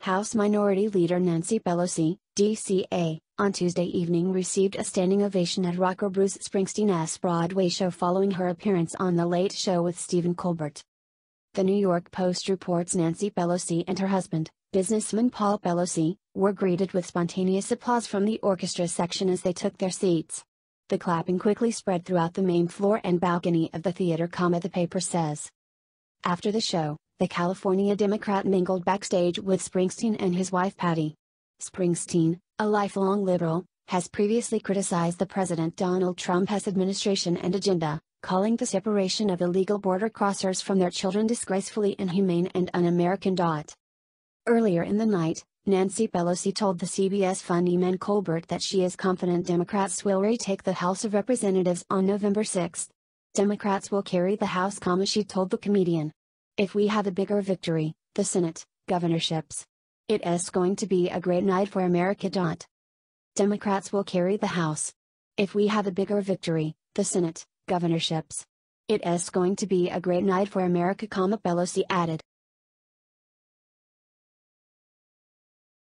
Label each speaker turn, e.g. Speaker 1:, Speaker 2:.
Speaker 1: House Minority Leader Nancy Pelosi, DCA, on Tuesday evening received a standing ovation at rocker Bruce Springsteen's Broadway show following her appearance on The Late Show with Stephen Colbert. The New York Post reports Nancy Pelosi and her husband, businessman Paul Pelosi, were greeted with spontaneous applause from the orchestra section as they took their seats. The clapping quickly spread throughout the main floor and balcony of the theater, the paper says. After the show, the California Democrat mingled backstage with Springsteen and his wife Patty. Springsteen, a lifelong liberal, has previously criticized the President Donald Trump's administration and agenda, calling the separation of illegal border crossers from their children disgracefully inhumane and un-American. Earlier in the night, Nancy Pelosi told the CBS Funnyman Colbert that she is confident Democrats will retake the House of Representatives on November 6. Democrats will carry the House, she told the comedian. If we have a bigger victory, the Senate, governorships. It is going to be a great night for America. Democrats will carry the House. If we have a bigger victory, the Senate, governorships. It is going to be a great night for America, Pelosi added.